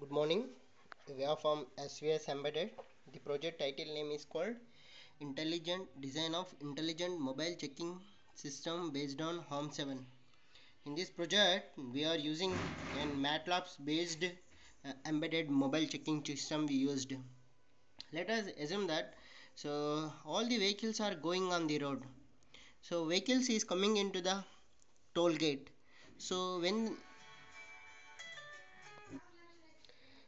Good morning. We are from SVS Embedded. The project title name is called Intelligent Design of Intelligent Mobile Checking System based on ARM 7. In this project, we are using a MATLAB based uh, embedded mobile checking system we used. Let us assume that so all the vehicles are going on the road. So vehicles is coming into the toll gate. So when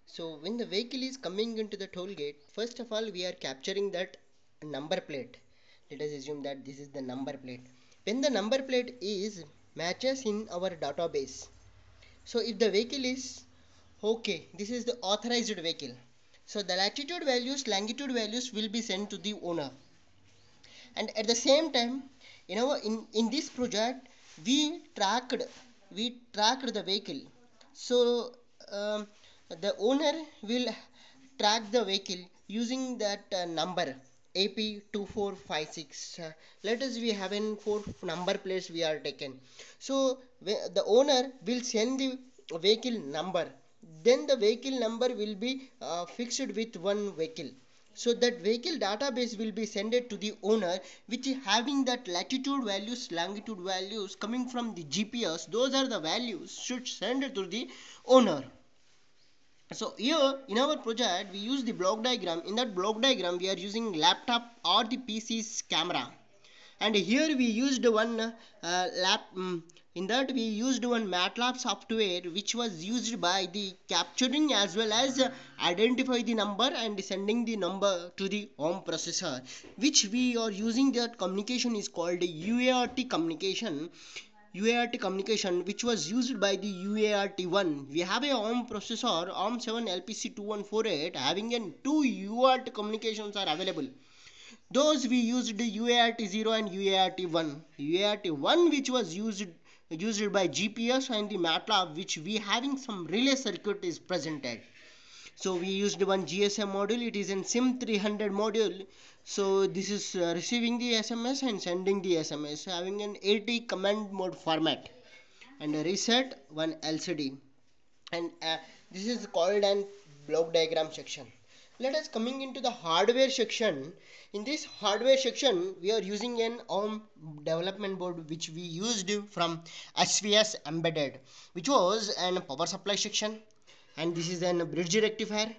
So when the vehicle is coming into the toll gate, first of all we are capturing that number plate. Let us assume that this is the number plate. When the number plate is matches in our database. So if the vehicle is okay, this is the authorized vehicle. So the latitude values, longitude values will be sent to the owner. And at the same time, in our in, in this project, we tracked we tracked the vehicle. So um, the owner will track the vehicle using that uh, number AP2456 uh, let us we have in four number plates we are taken. So the owner will send the vehicle number. Then the vehicle number will be uh, fixed with one vehicle. So that vehicle database will be sent to the owner which having that latitude values longitude values coming from the gps those are the values should send to the owner so here in our project we use the block diagram. In that block diagram we are using laptop or the PC's camera. And here we used one uh, lap um, in that we used one MATLAB software which was used by the capturing as well as uh, identify the number and sending the number to the ARM processor which we are using that communication is called UART communication UART communication which was used by the UART1. We have a ARM processor ARM7 LPC2148 having an two UART communications are available. Those we used UART0 and UART1. UART1 which was used used by GPS and the MATLAB which we having some relay circuit is presented so we used one GSM module. It is in SIM 300 module. So this is uh, receiving the SMS and sending the SMS having an AT command mode format. And a reset one LCD and uh, this is called an block diagram section. Let us coming into the hardware section. In this hardware section we are using an ARM development board which we used from SVS embedded which was an power supply section and this is an bridge rectifier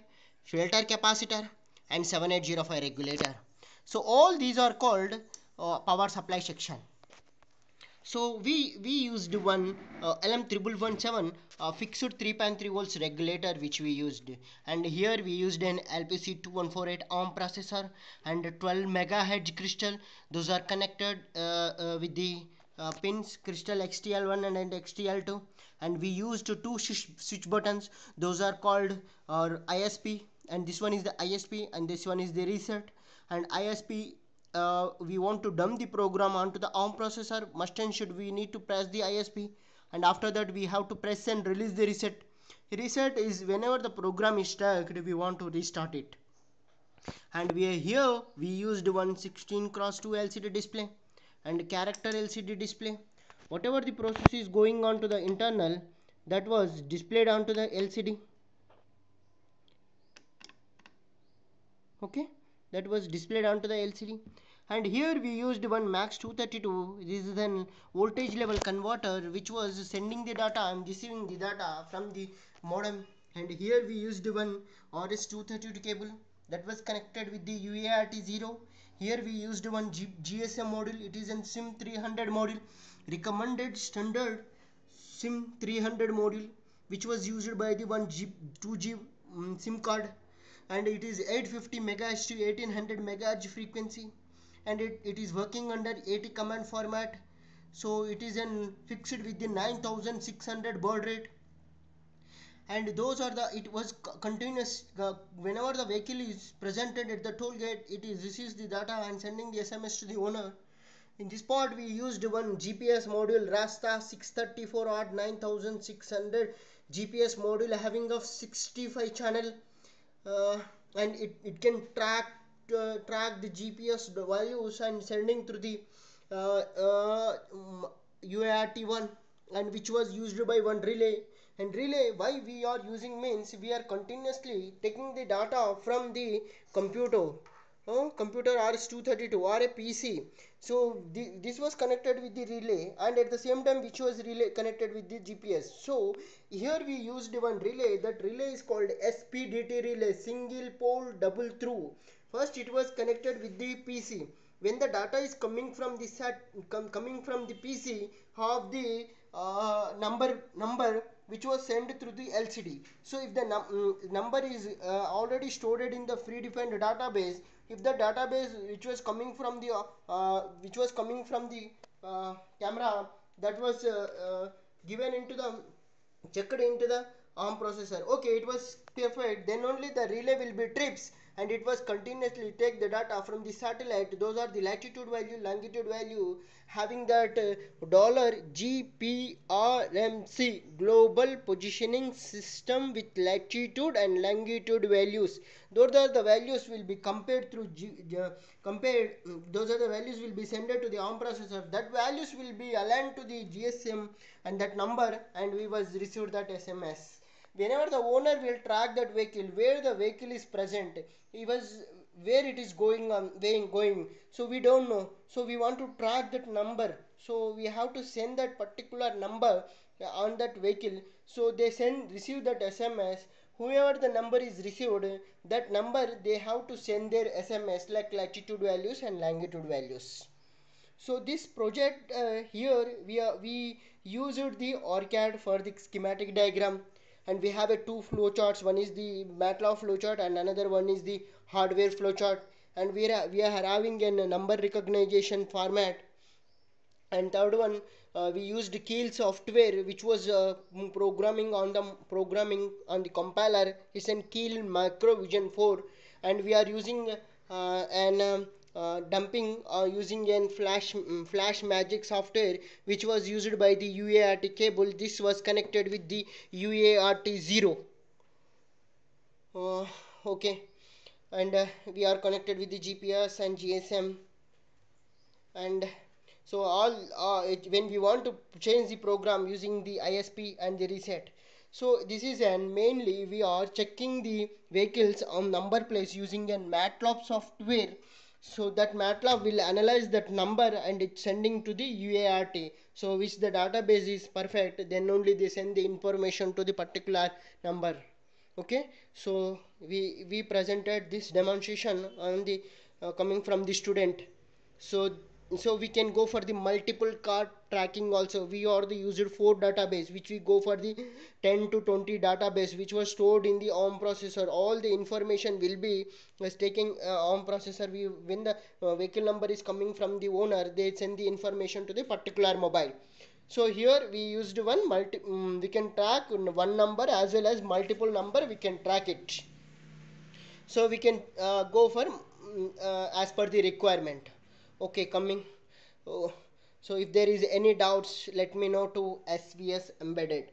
filter capacitor and 7805 regulator. So all these are called uh, power supply section. So we we used one uh, LM3117 uh, fixed 3.3 volts regulator which we used. And here we used an LPC2148 ARM processor and 12 megahertz crystal. Those are connected uh, uh with the uh, pins crystal XTL1 and XTL2 and we used two switch buttons. Those are called our ISP and this one is the ISP and this one is the reset. And ISP uh, we want to dump the program onto the ARM processor. Must and should we need to press the ISP and after that we have to press and release the reset. Reset is whenever the program is stuck we want to restart it. And we are here we used 116 cross 2 LCD display and character LCD display. Whatever the process is going on to the internal that was displayed onto the LCD okay? That was displayed onto the LCD and here we used one max 232 this is an voltage level converter which was sending the data and receiving the data from the modem. And here we used one RS232 cable that was connected with the UART0 here we used one G GSM module. It is an SIM 300 module. Recommended standard SIM 300 module which was used by the one G 2G um, mm, SIM card. And it is 850 MHz to 1800 MHz frequency. And it, it is working under AT command format. So it is an fixed with the 9600 baud rate and those are the it was continuous uh, whenever the vehicle is presented at the toll gate it is receives the data and sending the sms to the owner. In this part we used one gps module rasta 634 odd 9600 gps module having of 65 channel. Uh, and it, it can track uh, track the gps values and sending through the uh, uh, uart1 and which was used by one relay and relay why we are using means we are continuously taking the data from the computer. Uh, computer rs232 or a pc so the, this was connected with the relay and at the same time which was relay connected with the gps so here we used one relay. That relay is called spdt relay single pole double through. First it was connected with the pc when the data is coming from the set com, coming from the pc of the uh, number number which was sent through the lcd so if the num, mm, number is uh, already stored in the predefined database if the database which was coming from the uh, which was coming from the uh, camera that was uh, uh, given into the checked into the ARM processor okay it was perfect then only the relay will be trips and it was continuously take the data from the satellite. Those are the latitude value longitude value having that dollar uh, dollar gprmc global positioning system with latitude and longitude values. Those are the values will be compared through G, uh, compared those are the values will be sent to the arm processor. That values will be aligned to the gsm and that number and we was received that sms whenever the owner will track that vehicle where the vehicle is present he was where it is going on going. So we don't know. So we want to track that number. So we have to send that particular number on that vehicle. So they send receive that sms whoever the number is received that number they have to send their sms like latitude values and longitude values. So this project uh, here we are we used the ORCAD for the schematic diagram and we have a two flowcharts. One is the MATLAB flowchart and another one is the hardware flowchart. And we are, we are having a number recognition format. And third one uh, we used Keil software which was uh, programming on the programming on the compiler. It's in Keil µVision 4 and we are using uh, an um, dumping uh, using an flash um, flash magic software which was used by the UART cable. This was connected with the UART 0 uh, okay. And uh, we are connected with the GPS and GSM and so all uh, it, when we want to change the program using the ISP and the reset. So this is and mainly we are checking the vehicles on number plates using a MATLAB software so that MATLAB will analyze that number and it's sending to the UART so which the database is perfect then only they send the information to the particular number. Okay? So we we presented this demonstration on the uh, coming from the student. So so we can go for the multiple card tracking also. We are the user for database which we go for the 10 to 20 database which was stored in the ARM processor. All the information will be was taking uh, ARM processor. We when the uh, vehicle number is coming from the owner they send the information to the particular mobile. So here we used one multi um, we can track one number as well as multiple number. We can track it. So we can uh, go for um, as per the requirement okay coming. Oh, so if there is any doubts let me know to svs embedded